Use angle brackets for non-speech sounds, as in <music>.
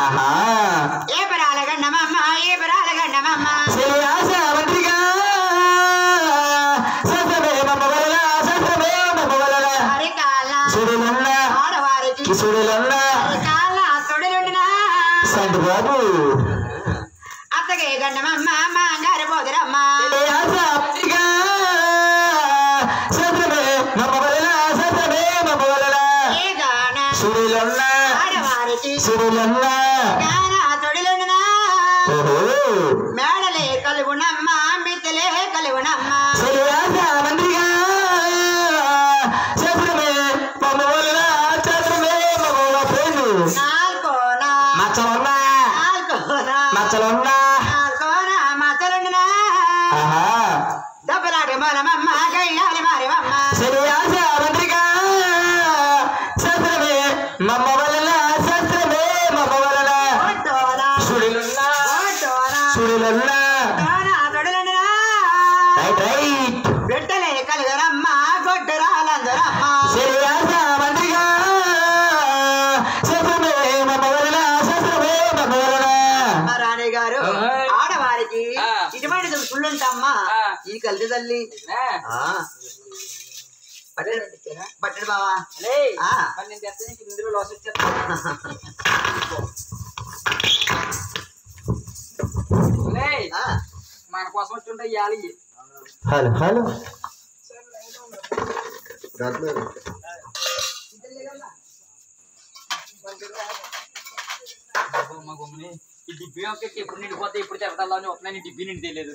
ఆహా ఏ పరాల గండమమ్మ ఏ పరాల గండమమ్మ శ్రీయాస మంత్రిగా సత్రమే మమ్మ వలన సత్రమే మమ్మ వలన అరికాల సుడులన్న ఆడవారికి కిసుడులన్న అరికాల తొడిలుండినా సంటి బాబు అత్తగే గండమమ్మ మాంగారు పోదురమ్మ శ్రీయాస మంత్రిగా సత్రమే మమ్మ వలన సత్రమే మమ్మ వలన ఏ గాన సుడులన్న ఆడవారికి తొడిలుండినా? ఓహో. మేడలే కలుగునమ్మ మిత్తలే కలుగునమ్మ. శ్రీయాస మంత్రిగా. సత్రమే మమ్మ వలన సత్రమే మమ్మ మమ్మ వలన రాణి గారు. ఆడవారికి. ఇటువంటి దుస్తులుంటమ్మా. ఈ కలిసి తల్లి. పట్టడు పట్టడు బావా? నీకు ఇందులో లాస్ వచ్చేస్తా <laughs> మన కోసం వచ్చి ఉంటాయి ఇవ్వాలి. హలో హలో ఈ డిబ్బీ ఒక్క ఎప్పుడు నిండిపోతే ఎప్పుడు చెప్తా అని ఒక డిబ్బీ నిండి తెలియదు